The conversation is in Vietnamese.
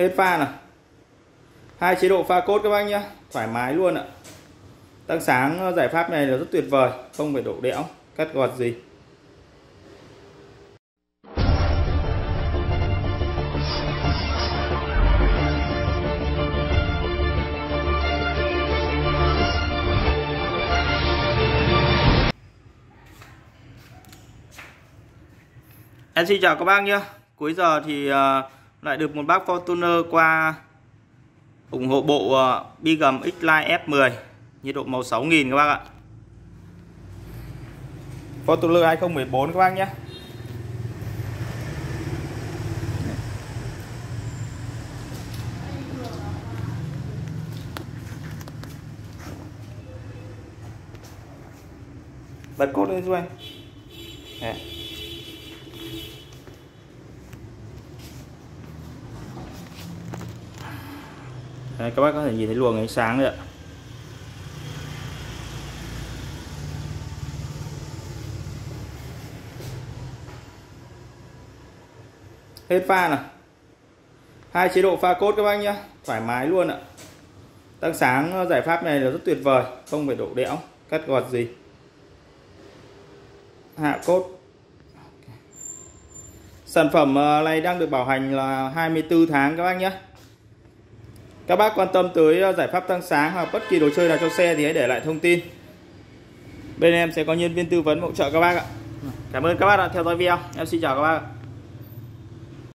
hết pha này hai chế độ pha cốt các bác nhé thoải mái luôn ạ. Tăng sáng ờ, giải pháp này là rất tuyệt vời. Không phải đổ đẽo cắt gọt gì. Em xin chào các bác nhé Cuối giờ thì uh, lại được một bác Fortuner qua ủng hộ bộ ờ, uh, Bigam X-Line F10 nhiệt độ màu 6000 các bác ạ. Fortuner 2014 các bác nhé. Bật cốt lên giúp anh. Đấy. Đấy, các bác có thể nhìn thấy luồng ánh sáng đấy ạ. Hết pha này hai chế độ pha cốt các bác nhé thoải mái luôn ạ. Tăng sáng ờ, giải pháp này là rất tuyệt vời không phải đổ đẽo cắt gọt gì. Hạ cốt. Sản phẩm ờ, này đang được bảo hành là 24 tháng các bác nhé các bác quan tâm tới ờ, giải pháp tăng sáng hoặc bất kỳ đồ chơi nào cho xe thì hãy để lại thông tin. Bên em sẽ có nhân viên tư vấn hỗ trợ các bác ạ. Cảm ơn các bác đã theo dõi video. Em xin chào các bác